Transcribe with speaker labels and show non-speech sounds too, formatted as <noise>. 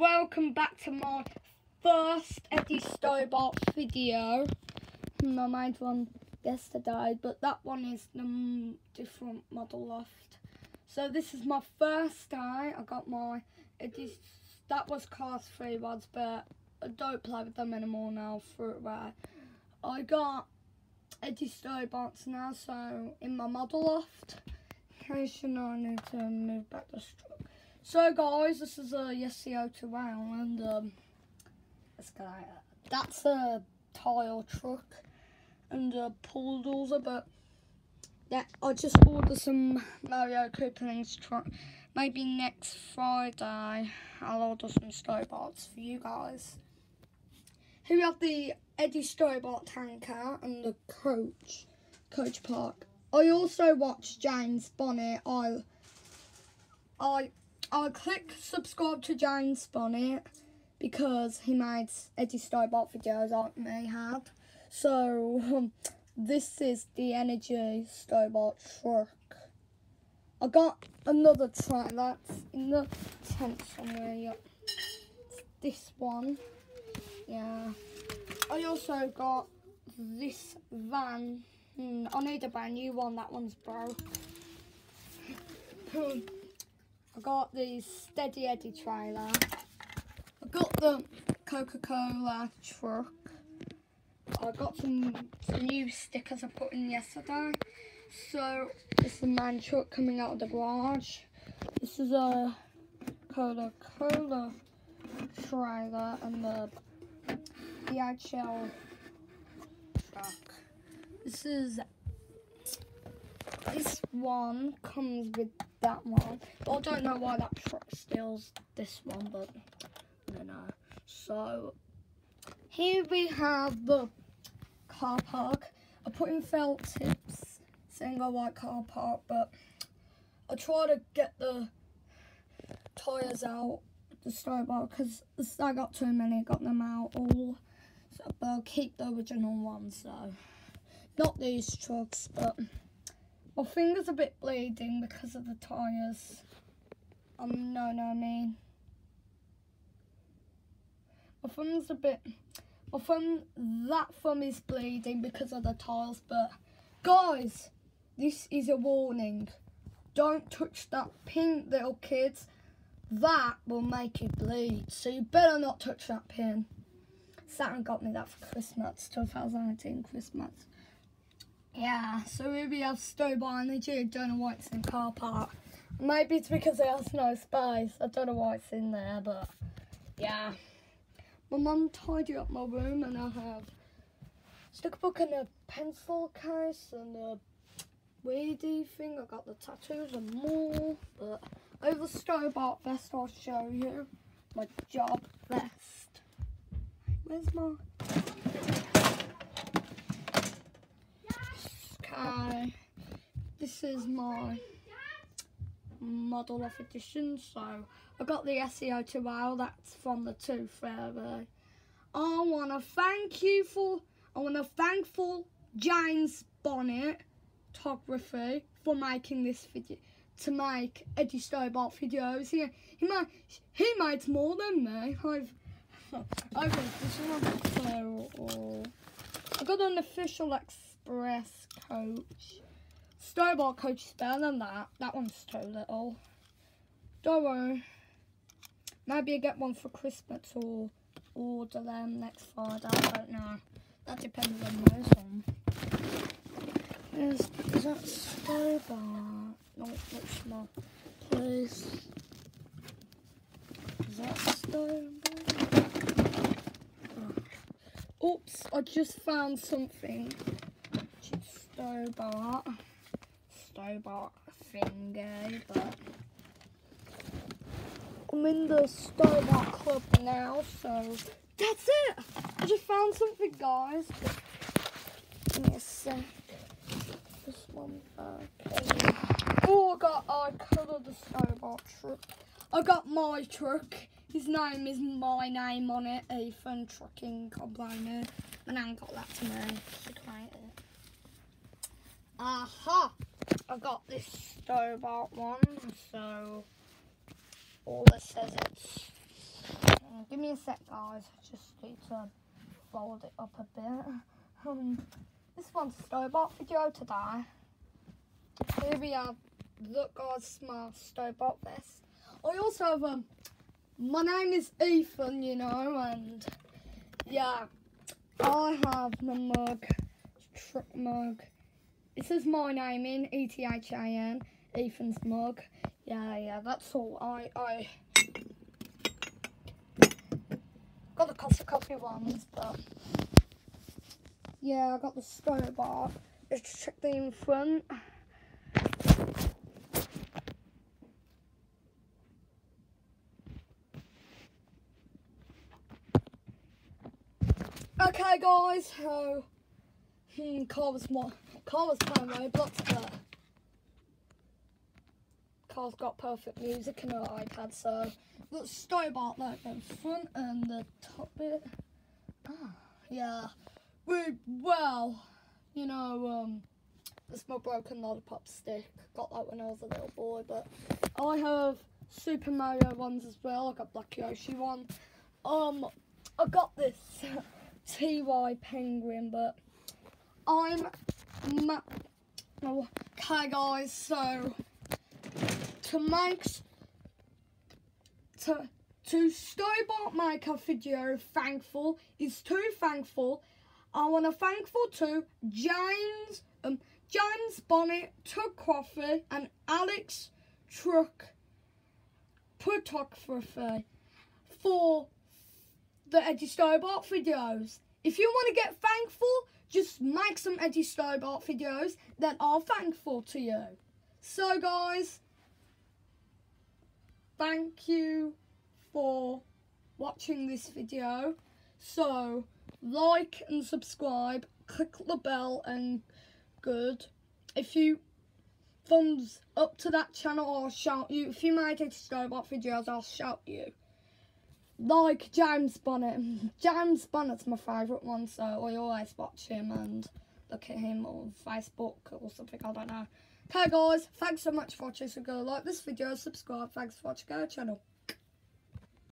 Speaker 1: welcome back to my first Eddie Stobart video. I made one yesterday, but that one is the different model loft. So this is my first day. I got my Eddie, that was class 3 ones, but I don't play with them anymore now, For away. I got Eddie Stobart's now, so in my model loft. In case you know, I need to move back the stroke. So guys, this is a Yesio to wow and um let's go. That's a tile truck and a bulldozer, but yeah, I just ordered some Mario Coopings truck. Maybe next Friday I'll order some Stobarts for you guys. Here we have the Eddie Stobart tanker and the coach, Coach Park. I also watched James Bonnet. I I I'll click subscribe to James Bonnet because he made Eddie Stobart videos like me had. So um, this is the Energy Stobart truck. I got another truck that's in the tent somewhere. Yep. This one. Yeah. I also got this van. Hmm, I need a brand new one. That one's broke. <laughs> I got the Steady Eddie trailer. I got the Coca-Cola truck. I got some, new stickers I put in yesterday. So, this is a man truck coming out of the garage. This is a Coca-Cola trailer and the DHL truck. This is this one comes with that one. But I don't know why that truck steals this one, but know. So here we have the car park. I put in felt tips saying I like car park, but I try to get the tyres out the Stobart because I got too many, got them out all. So, but I'll keep the original ones though. Not these trucks, but my finger's a bit bleeding because of the tyres. Um, no, no, I mean. My thumb's a bit, my thumb, that thumb is bleeding because of the tiles, but guys, this is a warning. Don't touch that pin, little kids. That will make you bleed, so you better not touch that pin. Saturn got me that for Christmas, 2018 Christmas. Yeah, so here we have Stobart Energy. I don't know why it's in car park. Maybe it's because has no space. I don't know why it's in there, but yeah. My mum tidied up my room and I have stick book and a pencil case and a weedy thing. I got the tattoos and more. But over Stobart vest, I'll show you my job vest. Where's my Okay, this is my model of edition. So I got the SEO 2 Wow, that's from the Tooth Fairy. I want to thank you for, I want to thankful James Bonnet photography for making this video to make Eddie Stobart videos. He he made he more than me. I've I've this one or I got an official express coach. Stobart coach is better than that. That one's too little. Don't worry. Maybe I get one for Christmas or order them next Friday. I don't know. That depends on those one. Is, that Stobart? No, that's not. Please. Is that? Oh. Oops, I just found something. Stobart. Stobart thingy, but I'm in the Stobart club now, so that's it. I just found something, guys. A sec. This one. Oh, I got oh, I coloured the Stobart truck. I got my truck. His name is my name on it, Ethan Trucking Complainer. My nan got that to me. She. Aha! I got this Stobart one, so all it says it's give me a sec, guys. I just need to fold it up a bit. Um, this one's a Stobart video today. Here we have Look Guys Smart Stobart vest. I also have um, my name is Ethan, you know, and yeah, I have my mug, truck mug. It says my name in E T H A N, Ethan's mug. Yeah, yeah, that's all. I I got the Costa Coffee ones, but yeah, I got the Stobart. Let's check the in front. Okay, guys, so Carl was more Carl was playing Roblox, but Carl's got perfect music and an iPad, so start about like the front and the top bit. Ah, yeah, we well, you know, um, it's my broken lollipop stick. Got that when I was a little boy, but I have Super Mario ones as well. I got Black Yoshi one. Um, I got this. <laughs> TY Penguin, but I'm okay guys, so to make to to make a video thankful is too thankful. I want to thankful to James um James Bonnet, Tug Coffee and Alex Truck Photography for the Eddie Stobart videos. If you want to get thankful, just make some Eddie Stobart videos that are thankful to you. So guys, thank you for watching this video. So, like and subscribe, click the bell and good. If you thumbs up to that channel, I'll shout you. If you make Eddie Stobart videos, I'll shout you like James Bonnet. <laughs> James Bonnet's my favourite one, so I always watch him and look at him on Facebook or something, I don't know. Okay guys, thanks so much for watching, so go like this video, subscribe, thanks for watching our channel.